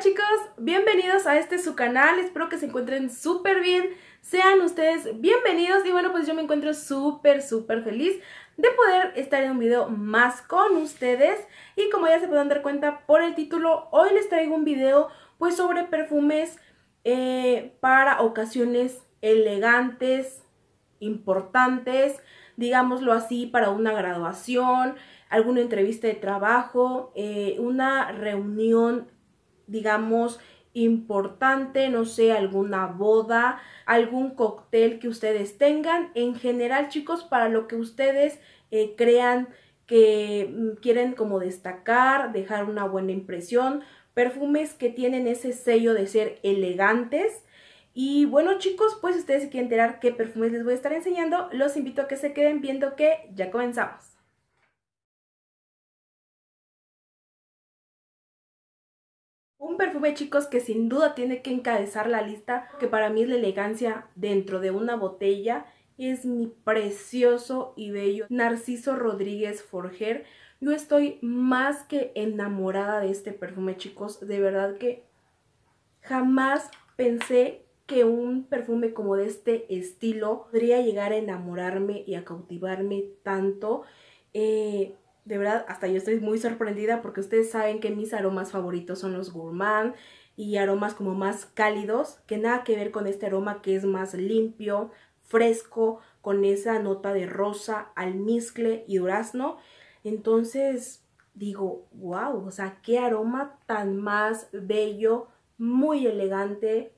Chicos, bienvenidos a este su canal, espero que se encuentren súper bien, sean ustedes bienvenidos y bueno pues yo me encuentro súper súper feliz de poder estar en un video más con ustedes y como ya se pueden dar cuenta por el título, hoy les traigo un video pues sobre perfumes eh, para ocasiones elegantes, importantes, digámoslo así, para una graduación, alguna entrevista de trabajo, eh, una reunión digamos, importante, no sé, alguna boda, algún cóctel que ustedes tengan. En general, chicos, para lo que ustedes eh, crean que mm, quieren como destacar, dejar una buena impresión, perfumes que tienen ese sello de ser elegantes. Y bueno chicos, pues ustedes se quieren enterar qué perfumes les voy a estar enseñando, los invito a que se queden viendo que ya comenzamos. Perfume, chicos, que sin duda tiene que encabezar la lista, que para mí es la elegancia dentro de una botella, es mi precioso y bello Narciso Rodríguez Forger. Yo estoy más que enamorada de este perfume, chicos. De verdad que jamás pensé que un perfume como de este estilo podría llegar a enamorarme y a cautivarme tanto. Eh, de verdad, hasta yo estoy muy sorprendida porque ustedes saben que mis aromas favoritos son los gourmand y aromas como más cálidos, que nada que ver con este aroma que es más limpio, fresco, con esa nota de rosa, almizcle y durazno. Entonces digo, wow, o sea, qué aroma tan más bello, muy elegante.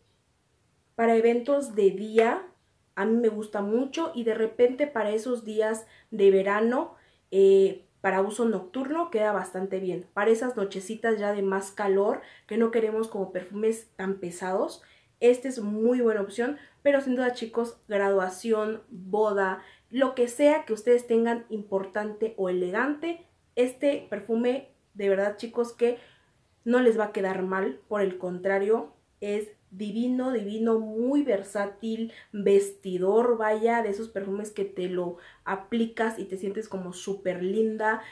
Para eventos de día, a mí me gusta mucho y de repente para esos días de verano, eh, para uso nocturno queda bastante bien. Para esas nochecitas ya de más calor, que no queremos como perfumes tan pesados, este es muy buena opción. Pero sin duda chicos, graduación, boda, lo que sea que ustedes tengan importante o elegante, este perfume de verdad chicos que no les va a quedar mal. Por el contrario, es divino, divino, muy versátil, vestidor, vaya, de esos perfumes que te lo aplicas y te sientes como súper linda.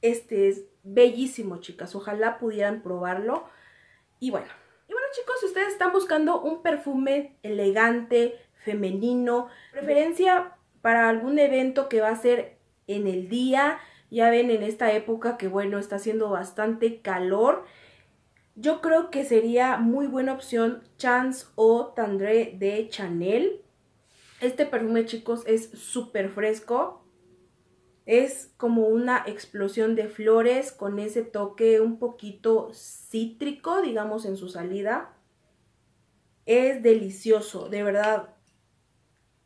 Este es bellísimo, chicas, ojalá pudieran probarlo. Y bueno, y bueno chicos, si ustedes están buscando un perfume elegante, femenino, preferencia para algún evento que va a ser en el día, ya ven en esta época que bueno, está haciendo bastante calor, yo creo que sería muy buena opción Chance o Tandré de Chanel. Este perfume, chicos, es súper fresco. Es como una explosión de flores con ese toque un poquito cítrico, digamos, en su salida. Es delicioso, de verdad.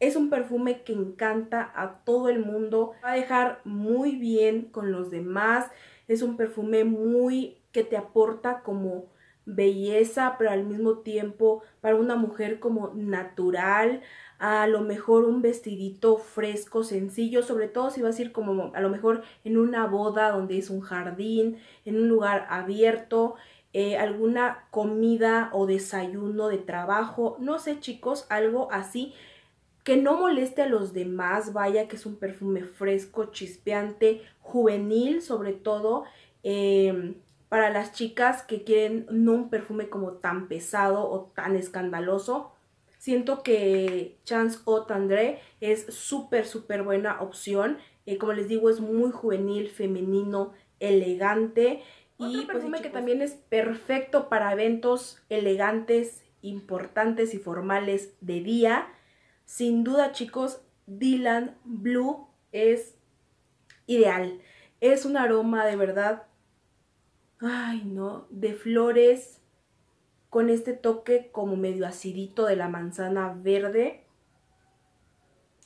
Es un perfume que encanta a todo el mundo. Va a dejar muy bien con los demás. Es un perfume muy que te aporta como belleza, pero al mismo tiempo para una mujer como natural, a lo mejor un vestidito fresco, sencillo, sobre todo si vas a ir como a lo mejor en una boda donde es un jardín, en un lugar abierto, eh, alguna comida o desayuno de trabajo, no sé chicos, algo así que no moleste a los demás, vaya que es un perfume fresco, chispeante, juvenil sobre todo, eh, para las chicas que quieren no un perfume como tan pesado o tan escandaloso. Siento que Chance André es súper, súper buena opción. Eh, como les digo, es muy juvenil, femenino, elegante. y pues, perfume que también es perfecto para eventos elegantes, importantes y formales de día. Sin duda, chicos, Dylan Blue es ideal. Es un aroma de verdad ay no, de flores con este toque como medio acidito de la manzana verde.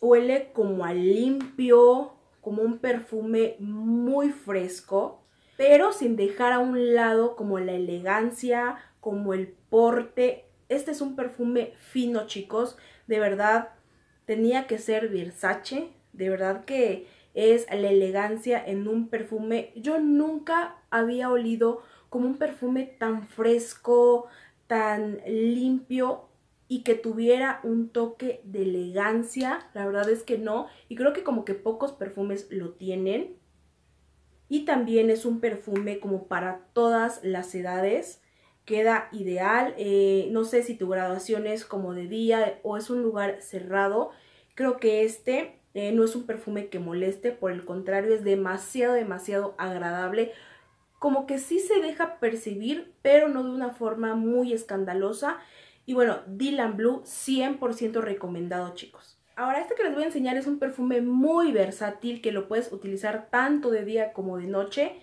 Huele como a limpio, como un perfume muy fresco, pero sin dejar a un lado como la elegancia, como el porte. Este es un perfume fino, chicos. De verdad, tenía que ser Versace. De verdad que es la elegancia en un perfume. Yo nunca había olido como un perfume tan fresco, tan limpio y que tuviera un toque de elegancia. La verdad es que no. Y creo que como que pocos perfumes lo tienen. y también es un perfume como para todas las edades. Queda ideal, eh, no sé si tu graduación es como de día o es un lugar cerrado. Creo que este eh, no es un perfume que moleste, por el contrario es demasiado, demasiado agradable. Como que sí se deja percibir, pero no de una forma muy escandalosa. Y bueno, Dylan Blue 100% recomendado chicos. Ahora este que les voy a enseñar es un perfume muy versátil que lo puedes utilizar tanto de día como de noche.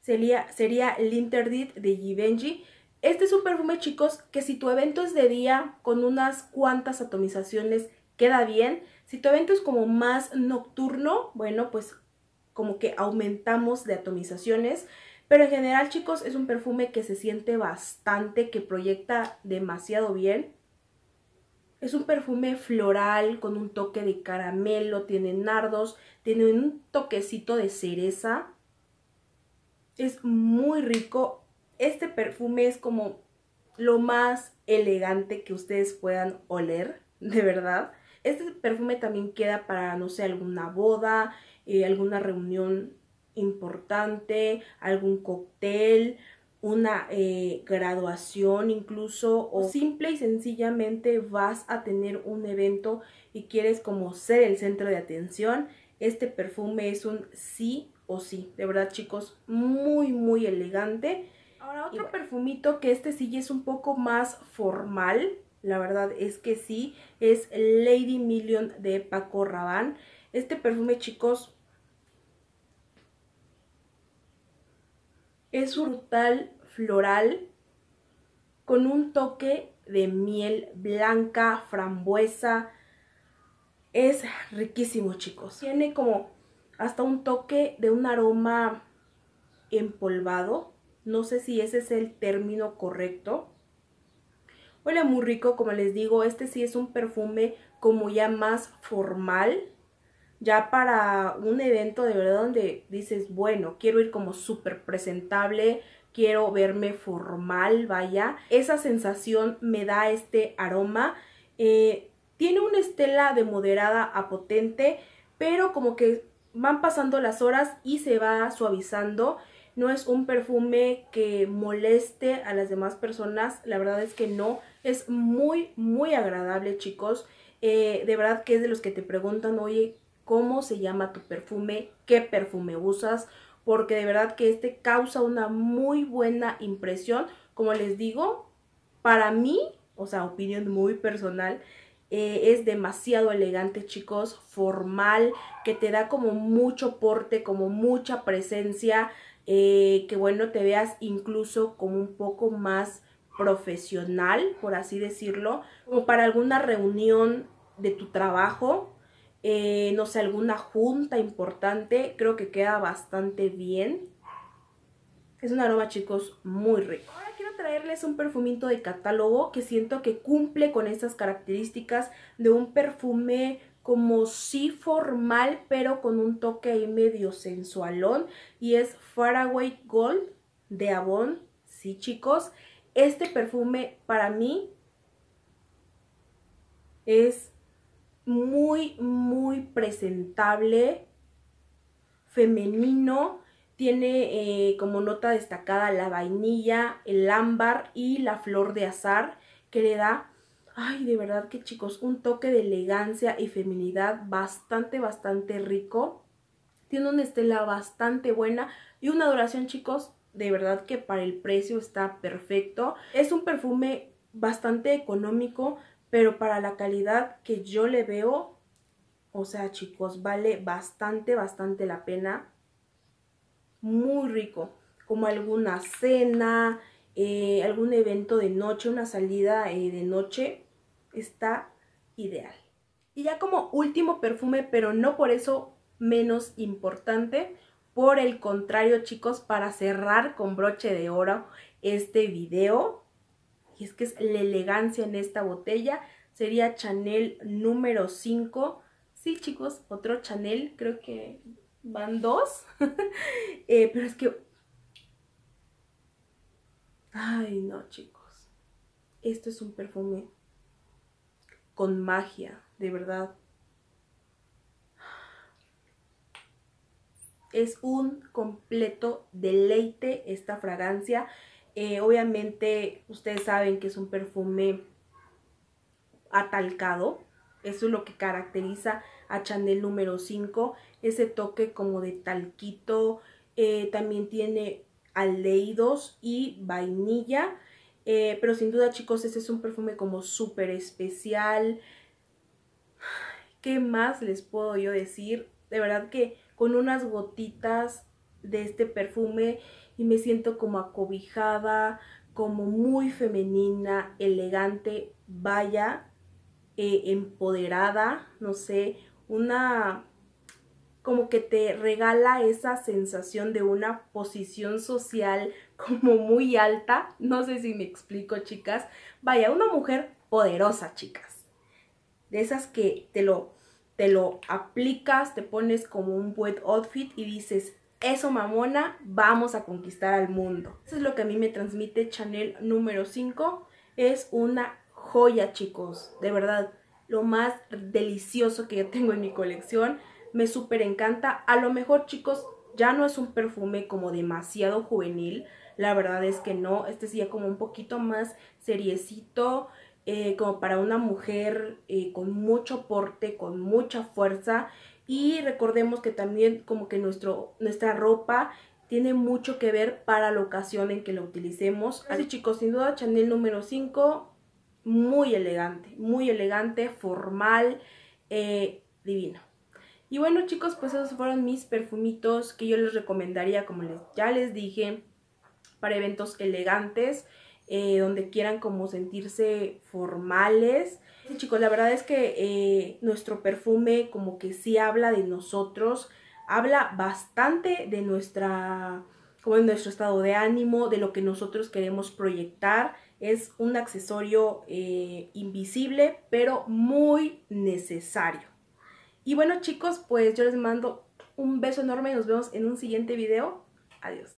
Sería, sería Linterdit de Givenchy. Este es un perfume chicos que si tu evento es de día con unas cuantas atomizaciones queda bien. Si tu evento es como más nocturno, bueno pues como que aumentamos de atomizaciones. Pero en general, chicos, es un perfume que se siente bastante, que proyecta demasiado bien. Es un perfume floral con un toque de caramelo, tiene nardos, tiene un toquecito de cereza. Es muy rico. Este perfume es como lo más elegante que ustedes puedan oler, de verdad. Este perfume también queda para, no sé, alguna boda, eh, alguna reunión importante, algún cóctel, una eh, graduación incluso o simple y sencillamente vas a tener un evento y quieres como ser el centro de atención, este perfume es un sí o sí. De verdad chicos, muy muy elegante. Ahora otro perfumito que este sí es un poco más formal, la verdad es que sí, es Lady Million de Paco Rabanne. Este perfume chicos es frutal floral con un toque de miel blanca, frambuesa. Es riquísimo, chicos. Tiene como hasta un toque de un aroma empolvado. No sé si ese es el término correcto. Huele muy rico, como les digo, este sí es un perfume como ya más formal. Ya para un evento de verdad donde dices, bueno, quiero ir como súper presentable, quiero verme formal, vaya. Esa sensación me da este aroma. Eh, tiene una estela de moderada a potente, pero como que van pasando las horas y se va suavizando. No es un perfume que moleste a las demás personas, la verdad es que no. Es muy, muy agradable, chicos. Eh, de verdad que es de los que te preguntan, oye, ¿cómo se llama tu perfume? ¿Qué perfume usas? porque de verdad que este causa una muy buena impresión. Como les digo, para mí, o sea, opinión muy personal, eh, es demasiado elegante, chicos, formal, que te da como mucho porte, como mucha presencia, eh, que bueno, te veas incluso como un poco más profesional, por así decirlo, como para alguna reunión de tu trabajo, eh, no sé, alguna junta importante, creo que queda bastante bien. Es un aroma, chicos, muy rico. Ahora quiero traerles un perfumito de catálogo que siento que cumple con estas características de un perfume como sí formal, pero con un toque ahí medio sensualón. Y es Faraway Gold de Avon. Sí, chicos. Este perfume para mí es muy, muy presentable, femenino. Tiene eh, como nota destacada la vainilla, el ámbar y la flor de azar que le da, ay, de verdad que chicos, un toque de elegancia y feminidad bastante, bastante rico. Tiene una estela bastante buena y una duración, chicos, de verdad que para el precio está perfecto. Es un perfume bastante económico, pero para la calidad que yo le veo, o sea chicos, vale bastante, bastante la pena. Muy rico, como alguna cena, eh, algún evento de noche, una salida eh, de noche, está ideal. Y ya como último perfume, pero no por eso menos importante, por el contrario chicos, para cerrar con broche de oro este video, y es que es la elegancia en esta botella. Sería Chanel número 5. Sí, chicos, otro Chanel, creo que van dos. Eh, pero es que... Ay, no, chicos. Esto es un perfume con magia, de verdad. Es un completo deleite esta fragancia. Eh, obviamente ustedes saben que es un perfume atalcado. Eso es lo que caracteriza a Chanel número 5. Ese toque como de talquito. Eh, también tiene aldehídos y vainilla. Eh, pero sin duda chicos, ese es un perfume como súper especial. ¿Qué más les puedo yo decir? De verdad que con unas gotitas de este perfume y me siento como acobijada, como muy femenina, elegante, vaya, eh, empoderada, no sé, una como que te regala esa sensación de una posición social como muy alta. No sé si me explico, chicas. Vaya, una mujer poderosa, chicas. De esas que te lo, te lo aplicas, te pones como un buen outfit y dices, eso mamona, vamos a conquistar al mundo. Eso es lo que a mí me transmite Chanel número 5. Es una joya, chicos. De verdad, lo más delicioso que yo tengo en mi colección. Me súper encanta. A lo mejor, chicos, ya no es un perfume como demasiado juvenil. La verdad es que no. Este sería como un poquito más seriecito. Eh, como para una mujer eh, con mucho porte, con mucha fuerza. Y recordemos que también como que nuestro, nuestra ropa tiene mucho que ver para la ocasión en que la utilicemos. Así chicos, sin duda Chanel número 5, muy elegante, muy elegante, formal, eh, divino. Y bueno chicos, pues esos fueron mis perfumitos que yo les recomendaría, como les, ya les dije, para eventos elegantes, eh, donde quieran como sentirse formales. Chicos, la verdad es que eh, nuestro perfume como que sí habla de nosotros, habla bastante de nuestra, como de nuestro estado de ánimo, de lo que nosotros queremos proyectar. Es un accesorio eh, invisible, pero muy necesario. Y bueno chicos, pues yo les mando un beso enorme y nos vemos en un siguiente video. Adiós.